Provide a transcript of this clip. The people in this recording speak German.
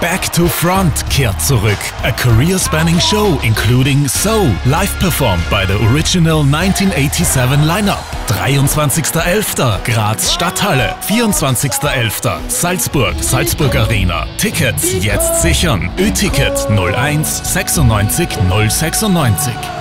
Back to Front kehrt zurück. A career-spanning show including So, live performed by the original 1987 lineup. 23.11. Graz Stadthalle. 24.11. Salzburg, Salzburg Arena. Tickets jetzt sichern. Ö-Ticket 01 96 096.